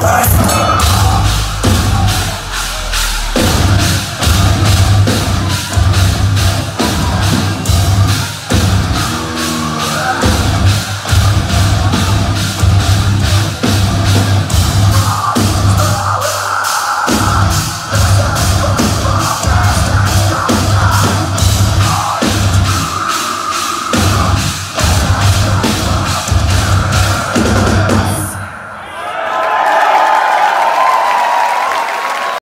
Bye.